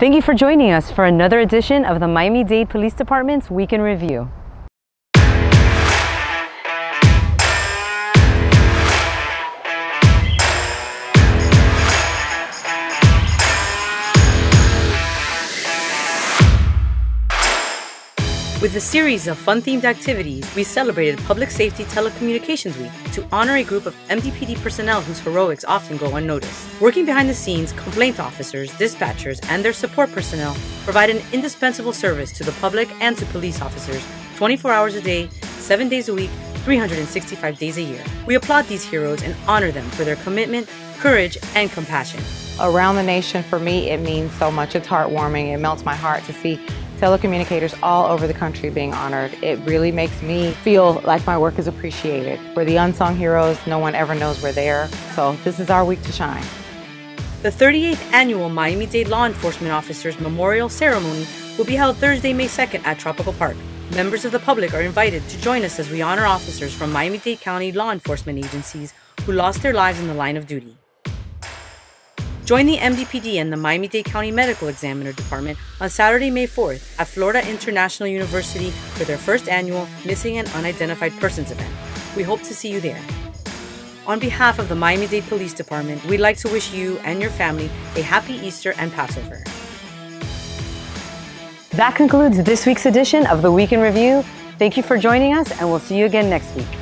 Thank you for joining us for another edition of the Miami-Dade Police Department's Week in Review. With a series of fun themed activities, we celebrated Public Safety Telecommunications Week to honor a group of MDPD personnel whose heroics often go unnoticed. Working behind the scenes, complaint officers, dispatchers, and their support personnel provide an indispensable service to the public and to police officers 24 hours a day, 7 days a week, 365 days a year. We applaud these heroes and honor them for their commitment, courage, and compassion. Around the nation, for me, it means so much. It's heartwarming. It melts my heart to see telecommunicators all over the country being honored. It really makes me feel like my work is appreciated. For the unsung heroes, no one ever knows we're there. So this is our week to shine. The 38th annual Miami-Dade Law Enforcement Officers Memorial Ceremony will be held Thursday, May 2nd at Tropical Park. Members of the public are invited to join us as we honor officers from Miami-Dade County law enforcement agencies who lost their lives in the line of duty. Join the MDPD and the Miami Dade County Medical Examiner Department on Saturday, May 4th at Florida International University for their first annual Missing and Unidentified Persons event. We hope to see you there. On behalf of the Miami Dade Police Department, we'd like to wish you and your family a happy Easter and Passover. That concludes this week's edition of the Week in Review. Thank you for joining us, and we'll see you again next week.